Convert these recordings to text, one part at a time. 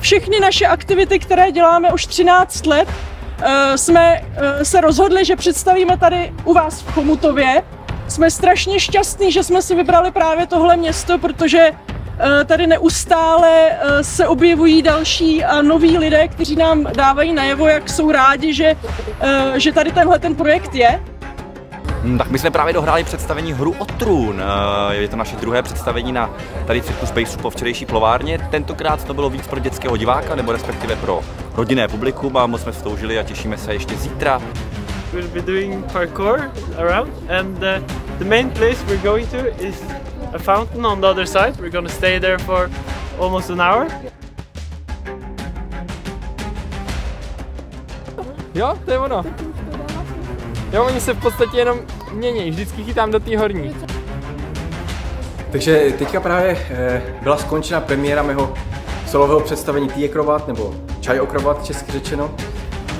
všechny naše aktivity, které děláme už 13 let, eh, jsme eh, se rozhodli, že představíme tady u vás v Chomutově. Jsme strašně šťastní, že jsme si vybrali právě tohle město, protože Eh, tady neustále se objevují další a noví lidé, kteří nám dávají najevo, jak jsou rádi, že, že tady tenhle ten projekt je. Hmm, tak my jsme právě dohráli představení Hru o trůn. Je to naše druhé představení na tady Circus Space po včerejší plovárně. Tentokrát to bylo víc pro dětského diváka, nebo respektive pro rodinné publikum a moc jsme se toužili a těšíme se ještě zítra. We'll be doing parkour around and uh, the main place we're going to is a fountain on the other side. We're gonna stay there for almost an hour. Jo, to je ono. Jo, oni se v podstatě jenom mění, vždycky chytám do té horní. Takže teďka právě eh, byla skončena premiéra mého solového představení Tea Acrobat, nebo Čaj Acrobat česky řečeno.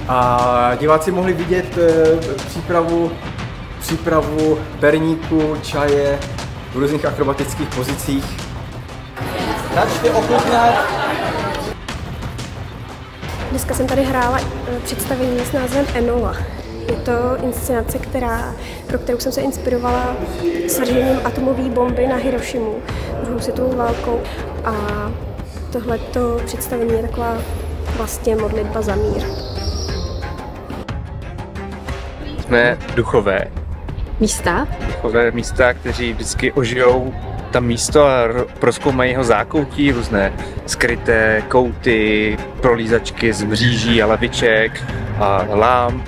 A diváci mohli vidět eh, přípravu, přípravu perníku, čaje, v různých akrobatických pozicích. Začte ochutnat. Dneska jsem tady hrála eh, představení s názvem Enola. Je to inscenace, která, pro kterou jsem se inspirovala svržením atomové bomby na Hirošimu druhou světovou válkou. A tohleto představení je taková vlastně modlitba za mír. Jsme duchové, místa? Takové místa, kteří vždycky ožijou tam místo a proskoumají jeho zákoutí, různé skryté kouty, prolízačky z mříží a laviček a lám